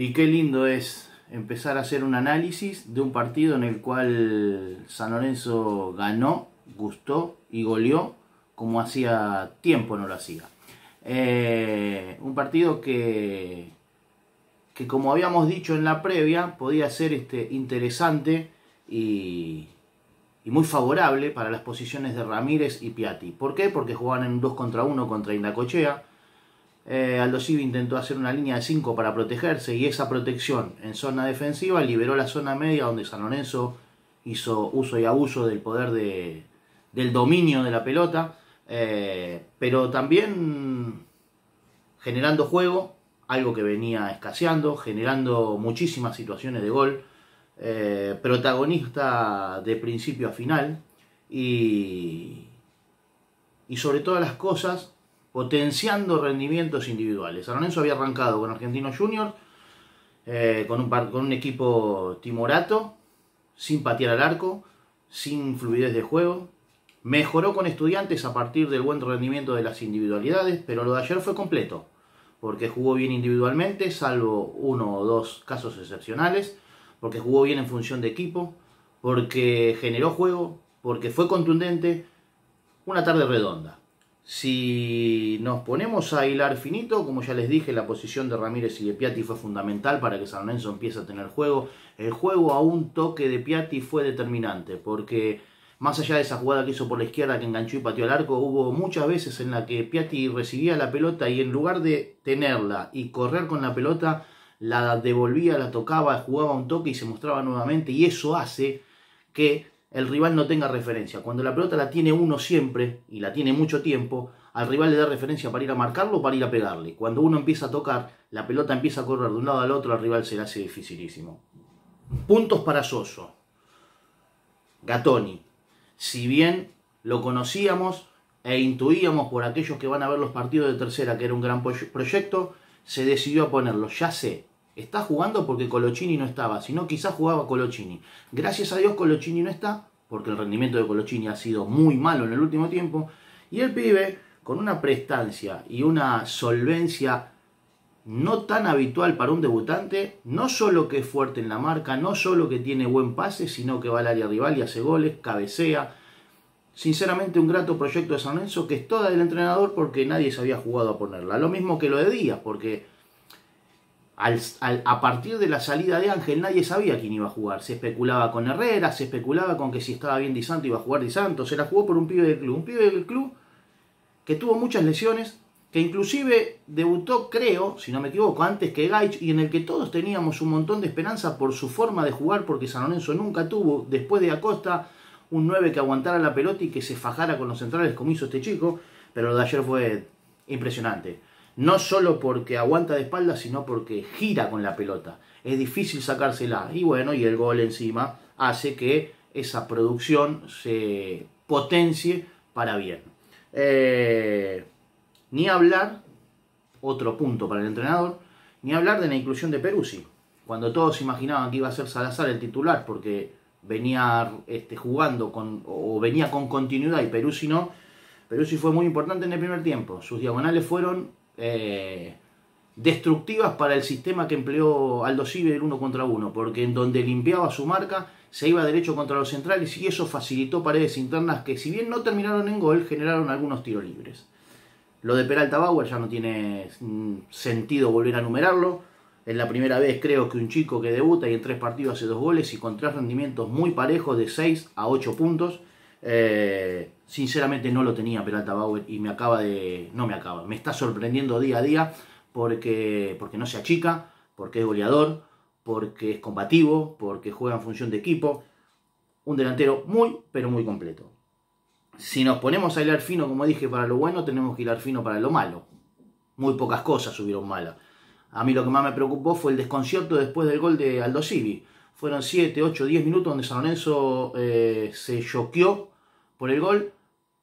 Y qué lindo es empezar a hacer un análisis de un partido en el cual San Lorenzo ganó, gustó y goleó como hacía tiempo no lo hacía. Eh, un partido que, que como habíamos dicho en la previa podía ser este, interesante y, y muy favorable para las posiciones de Ramírez y Piatti. ¿Por qué? Porque jugaban en un 2 contra 1 contra Indacochea. Eh, Aldo intentó hacer una línea de 5 para protegerse y esa protección en zona defensiva liberó la zona media donde San Lorenzo hizo uso y abuso del poder de, del dominio de la pelota, eh, pero también generando juego, algo que venía escaseando, generando muchísimas situaciones de gol, eh, protagonista de principio a final. Y, y sobre todas las cosas potenciando rendimientos individuales. San había arrancado con Argentinos Juniors, eh, con, un con un equipo timorato, sin patear al arco, sin fluidez de juego. Mejoró con estudiantes a partir del buen rendimiento de las individualidades, pero lo de ayer fue completo, porque jugó bien individualmente, salvo uno o dos casos excepcionales, porque jugó bien en función de equipo, porque generó juego, porque fue contundente, una tarde redonda. Si nos ponemos a hilar finito, como ya les dije, la posición de Ramírez y de Piatti fue fundamental para que San Lorenzo empiece a tener juego. El juego a un toque de Piatti fue determinante, porque más allá de esa jugada que hizo por la izquierda que enganchó y pateó al arco, hubo muchas veces en la que Piatti recibía la pelota y en lugar de tenerla y correr con la pelota, la devolvía, la tocaba, jugaba un toque y se mostraba nuevamente. Y eso hace que el rival no tenga referencia. Cuando la pelota la tiene uno siempre y la tiene mucho tiempo, al rival le da referencia para ir a marcarlo o para ir a pegarle. Cuando uno empieza a tocar, la pelota empieza a correr de un lado al otro, al rival se le hace dificilísimo. Puntos para Soso. Gatoni. Si bien lo conocíamos e intuíamos por aquellos que van a ver los partidos de tercera que era un gran proyecto, se decidió a ponerlo. Ya sé, Está jugando porque Colochini no estaba, si no quizás jugaba Colochini. Gracias a Dios Colochini no está, porque el rendimiento de Colochini ha sido muy malo en el último tiempo. Y el pibe, con una prestancia y una solvencia no tan habitual para un debutante, no solo que es fuerte en la marca, no solo que tiene buen pase, sino que va al área rival y hace goles, cabecea. Sinceramente un grato proyecto de San Lorenzo que es toda del entrenador porque nadie se había jugado a ponerla. Lo mismo que lo de Díaz, porque a partir de la salida de Ángel nadie sabía quién iba a jugar. Se especulaba con Herrera, se especulaba con que si estaba bien Di Santo iba a jugar Di Santo. Se la jugó por un pibe del club. Un pibe del club que tuvo muchas lesiones, que inclusive debutó, creo, si no me equivoco, antes que Gaich y en el que todos teníamos un montón de esperanza por su forma de jugar, porque San Lorenzo nunca tuvo, después de Acosta, un 9 que aguantara la pelota y que se fajara con los centrales como hizo este chico. Pero lo de ayer fue impresionante no solo porque aguanta de espalda, sino porque gira con la pelota. Es difícil sacársela. Y bueno, y el gol encima hace que esa producción se potencie para bien. Eh, ni hablar, otro punto para el entrenador, ni hablar de la inclusión de Peruzzi. Cuando todos imaginaban que iba a ser Salazar el titular porque venía este, jugando con, o venía con continuidad y Peruzzi no, Peruzzi fue muy importante en el primer tiempo. Sus diagonales fueron eh, destructivas para el sistema que empleó Aldo Civi del uno contra uno, porque en donde limpiaba su marca se iba derecho contra los centrales y eso facilitó paredes internas que si bien no terminaron en gol, generaron algunos tiros libres. Lo de Peralta Bauer ya no tiene mm, sentido volver a numerarlo. En la primera vez creo que un chico que debuta y en tres partidos hace dos goles y con tres rendimientos muy parejos de 6 a 8 puntos. Eh, sinceramente no lo tenía Peralta Bauer y me acaba de... no me acaba, me está sorprendiendo día a día porque, porque no se achica, porque es goleador, porque es combativo, porque juega en función de equipo. Un delantero muy, pero muy completo. Si nos ponemos a hilar fino, como dije, para lo bueno, tenemos que hilar fino para lo malo. Muy pocas cosas subieron malas. A mí lo que más me preocupó fue el desconcierto después del gol de Aldo Civi. Fueron 7, 8, 10 minutos donde San Lorenzo eh, se choqueó por el gol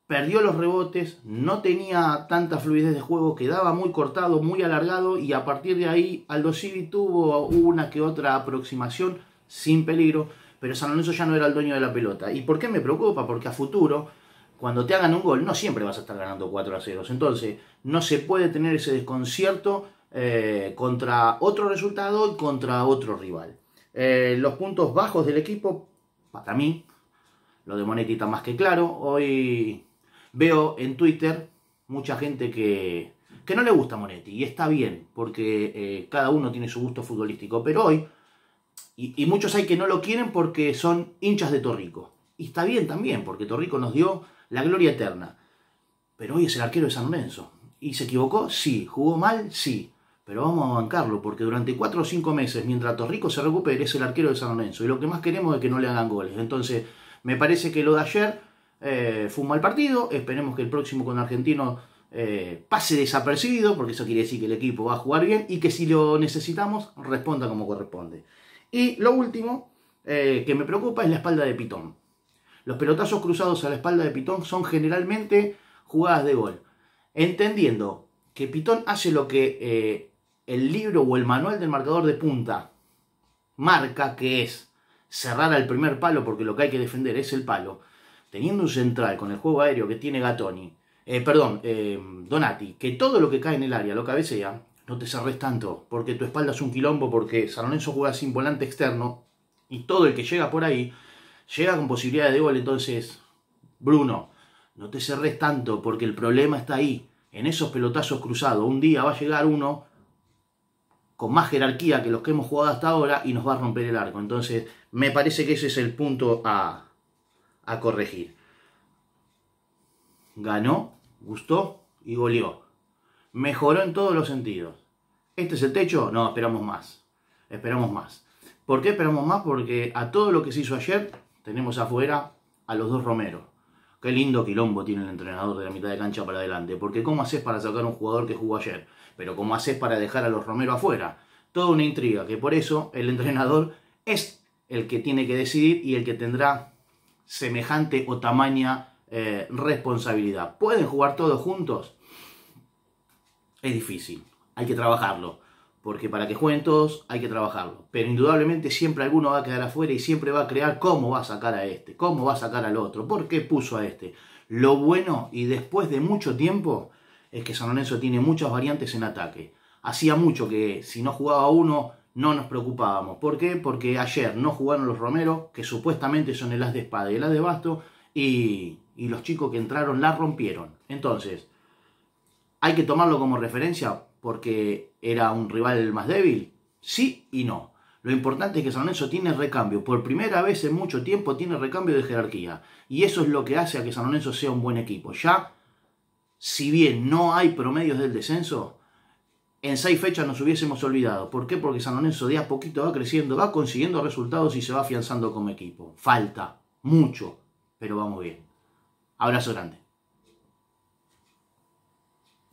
perdió los rebotes, no tenía tanta fluidez de juego, quedaba muy cortado, muy alargado y a partir de ahí Aldo Civi tuvo una que otra aproximación sin peligro, pero San Lorenzo ya no era el dueño de la pelota. ¿Y por qué me preocupa? Porque a futuro, cuando te hagan un gol, no siempre vas a estar ganando 4 a 0. Entonces, no se puede tener ese desconcierto eh, contra otro resultado y contra otro rival. Eh, los puntos bajos del equipo, para mí, lo de Monetti está más que claro. Hoy veo en Twitter mucha gente que, que no le gusta Monetti y está bien, porque eh, cada uno tiene su gusto futbolístico, pero hoy, y, y muchos hay que no lo quieren porque son hinchas de Torrico. Y está bien también, porque Torrico nos dio la gloria eterna. Pero hoy es el arquero de San Lorenzo. ¿Y se equivocó? Sí. ¿Jugó mal? Sí. Pero vamos a bancarlo, porque durante cuatro o cinco meses, mientras Torrico se recupere, es el arquero de San Lorenzo. Y lo que más queremos es que no le hagan goles. Entonces, me parece que lo de ayer eh, fue un mal partido. Esperemos que el próximo con Argentino eh, pase desapercibido, porque eso quiere decir que el equipo va a jugar bien y que si lo necesitamos, responda como corresponde. Y lo último eh, que me preocupa es la espalda de Pitón. Los pelotazos cruzados a la espalda de Pitón son generalmente jugadas de gol. Entendiendo que Pitón hace lo que el libro o el manual del marcador de punta marca que es cerrar al primer palo porque lo que hay que defender es el palo, teniendo un central con el juego aéreo que tiene Gatoni, eh, perdón, eh, Donati, que todo lo que cae en el área lo cabecea, no te cerres tanto, porque tu espalda es un quilombo, porque San Lorenzo juega sin volante externo y todo el que llega por ahí llega con posibilidades de gol, entonces, Bruno, no te cerres tanto, porque el problema está ahí, en esos pelotazos cruzados. Un día va a llegar uno con más jerarquía que los que hemos jugado hasta ahora y nos va a romper el arco. Entonces, me parece que ese es el punto a, a corregir. Ganó, gustó y goleó. Mejoró en todos los sentidos. ¿Este es el techo? No, esperamos más. Esperamos más. ¿Por qué esperamos más? Porque a todo lo que se hizo ayer tenemos afuera a los dos Romero. Qué lindo quilombo tiene el entrenador de la mitad de cancha para adelante. Porque ¿cómo haces para sacar a un jugador que jugó ayer? Pero ¿cómo haces para dejar a los Romero afuera? Toda una intriga, que por eso el entrenador es el que tiene que decidir y el que tendrá semejante o tamaña eh, responsabilidad. ¿Pueden jugar todos juntos? Es difícil, hay que trabajarlo, porque para que jueguen todos hay que trabajarlo. Pero indudablemente siempre alguno va a quedar afuera y siempre va a crear cómo va a sacar a este, cómo va a sacar al otro, por qué puso a este. Lo bueno, y después de mucho tiempo, es que San Lorenzo tiene muchas variantes en ataque. Hacía mucho que si no jugaba uno no nos preocupábamos. ¿Por qué? Porque ayer no jugaron los Romero, que supuestamente son el as de espada y el as de basto, y, y los chicos que entraron la rompieron. Entonces, ¿hay que tomarlo como referencia porque era un rival más débil? Sí y no. Lo importante es que San Lorenzo tiene recambio. Por primera vez en mucho tiempo tiene recambio de jerarquía. Y eso es lo que hace a que San Lorenzo sea un buen equipo. Ya si bien no hay promedios del descenso, en seis fechas nos hubiésemos olvidado. ¿Por qué? Porque San Lorenzo de a poquito va creciendo, va consiguiendo resultados y se va afianzando como equipo. Falta mucho, pero vamos bien. Abrazo grande.